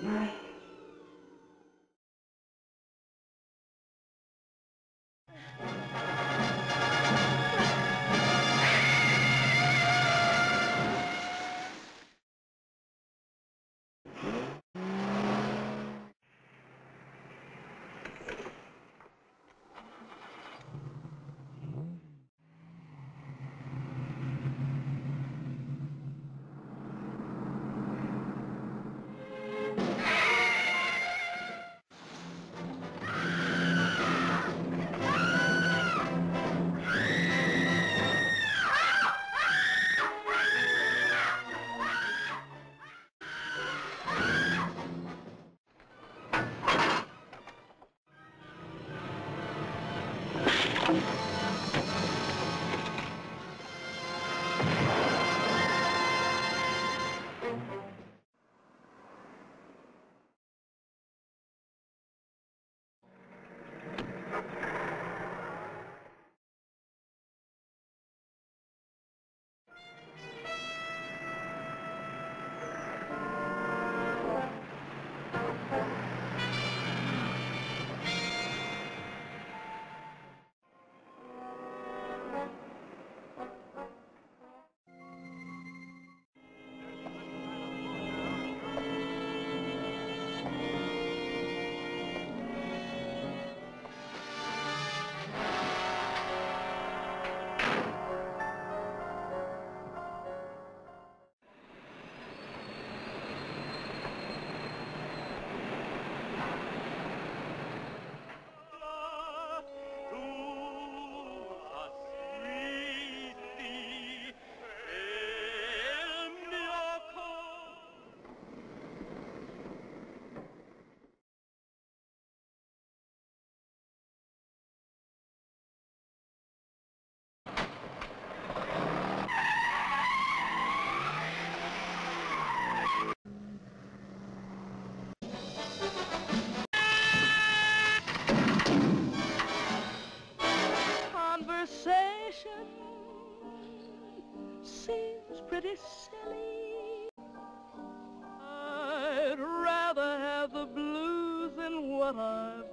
Conversation seems pretty silly. I'd rather have the blues than what I've